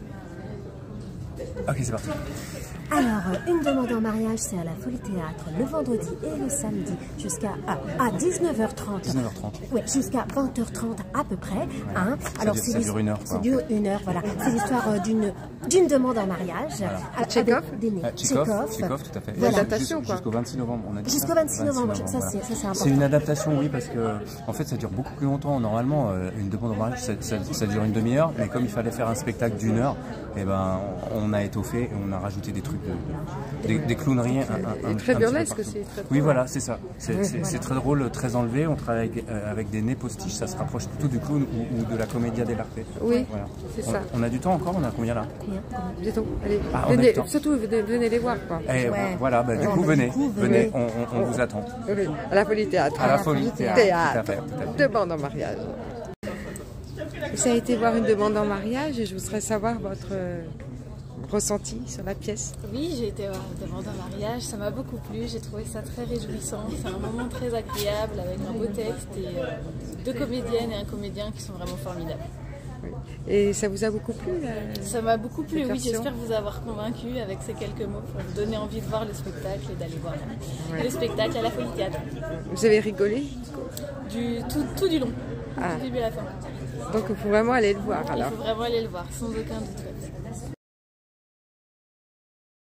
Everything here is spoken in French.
Yeah. Ok, c'est parti. Alors, euh, une demande en mariage, c'est à la Folie Théâtre le vendredi et le samedi jusqu'à à, 19h30. 19h30. Oui, jusqu'à 20h30 à peu près. Hein. Alors, ça, dure, ça dure une heure. Ça dure une heure, voilà. C'est l'histoire euh, d'une d'une demande en mariage. Voilà. Tchekhov Tchekhov, Tchekhov, tout à fait. Voilà. Adaptation, quoi. Jusqu'au 26 novembre, on a dit Jusqu'au 26 novembre, ça, voilà. c'est important. C'est une adaptation, oui, parce que en fait, ça dure beaucoup plus longtemps. Normalement, euh, une demande en mariage, ça, ça, ça dure une demi-heure, mais comme il fallait faire un spectacle d'une heure, et eh ben, on a étoffé et on a rajouté des trucs, de, des, des clowneries. Un, un, très burlesque aussi. Oui, voilà, c'est ça. C'est très drôle, très enlevé. On travaille avec, euh, avec des nez postiches, ça se rapproche plutôt du clown ou, ou de la comédia dell'arte. Oui, voilà. c'est ça. On a du temps encore On a combien là Bientôt. Allez, ah, venez, surtout venez, venez, les voir. Quoi. Et ouais. Voilà, bah, du coup, venez, coup, venez, on, on, on, vous attend. Oui, à la Folie Théâtre. À la Folie Théâtre. Théâtre. Tout à fait, tout à fait. Demande en mariage. Vous avez été voir une demande en mariage et je voudrais savoir votre ressenti sur la pièce. Oui, j'ai été voir une demande en mariage, ça m'a beaucoup plu, j'ai trouvé ça très réjouissant, c'est un moment très agréable avec un beau texte et euh, deux comédiennes et un comédien qui sont vraiment formidables. Oui. Et ça vous a beaucoup plu Ça m'a beaucoup plu, oui, j'espère vous avoir convaincu avec ces quelques mots pour vous donner envie de voir le spectacle et d'aller voir ouais. le spectacle à la Folie Théâtre. Vous avez rigolé du, tout, tout du long, ah. du début à la fin. Donc il faut vraiment aller le voir alors Il faut vraiment aller le voir, sans aucun doute.